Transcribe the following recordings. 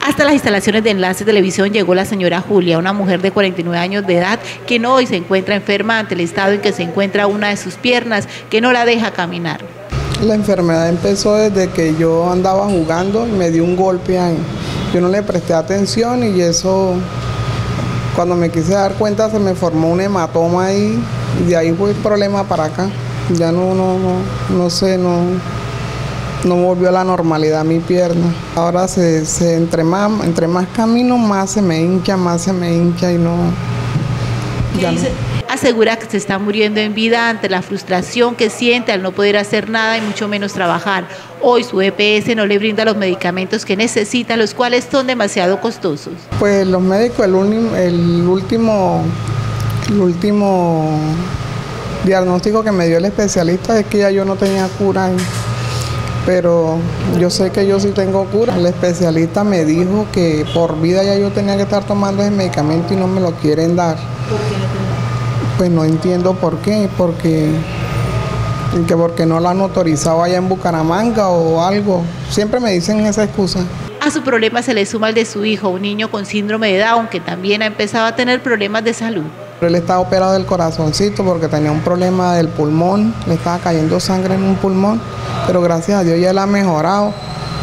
Hasta las instalaciones de Enlace Televisión llegó la señora Julia, una mujer de 49 años de edad, quien hoy se encuentra enferma ante el estado en que se encuentra una de sus piernas, que no la deja caminar. La enfermedad empezó desde que yo andaba jugando y me dio un golpe ahí. Yo no le presté atención y eso, cuando me quise dar cuenta, se me formó un hematoma ahí y de ahí fue el problema para acá. Ya no, no, no, no sé, no, no volvió a la normalidad mi pierna. Ahora se, se, entre, más, entre más camino, más se me hincha, más se me hincha y no. Ya no. Asegura que se está muriendo en vida ante la frustración que siente al no poder hacer nada y mucho menos trabajar. Hoy su EPS no le brinda los medicamentos que necesita, los cuales son demasiado costosos. Pues los médicos, el, el último, el último diagnóstico que me dio el especialista es que ya yo no tenía cura pero yo sé que yo sí tengo cura. El especialista me dijo que por vida ya yo tenía que estar tomando ese medicamento y no me lo quieren dar. Pues no entiendo por qué, porque que porque no lo han autorizado allá en Bucaramanga o algo. Siempre me dicen esa excusa. A su problema se le suma el de su hijo, un niño con síndrome de Down que también ha empezado a tener problemas de salud. Él estaba operado del corazoncito porque tenía un problema del pulmón, le estaba cayendo sangre en un pulmón, pero gracias a Dios ya él ha mejorado.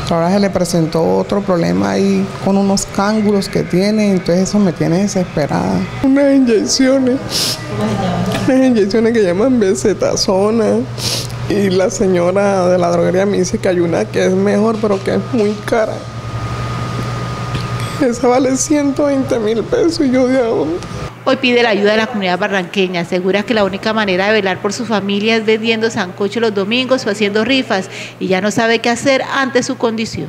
Ahora se le presentó otro problema ahí con unos cángulos que tiene, entonces eso me tiene desesperada. Unas inyecciones, unas inyecciones que llaman bezetazona. Y la señora de la droguería me dice que hay una que es mejor, pero que es muy cara. Esa vale 120 mil pesos y yo de dónde. Hoy pide la ayuda de la comunidad barranqueña. Asegura que la única manera de velar por su familia es vendiendo sancocho los domingos o haciendo rifas y ya no sabe qué hacer ante su condición.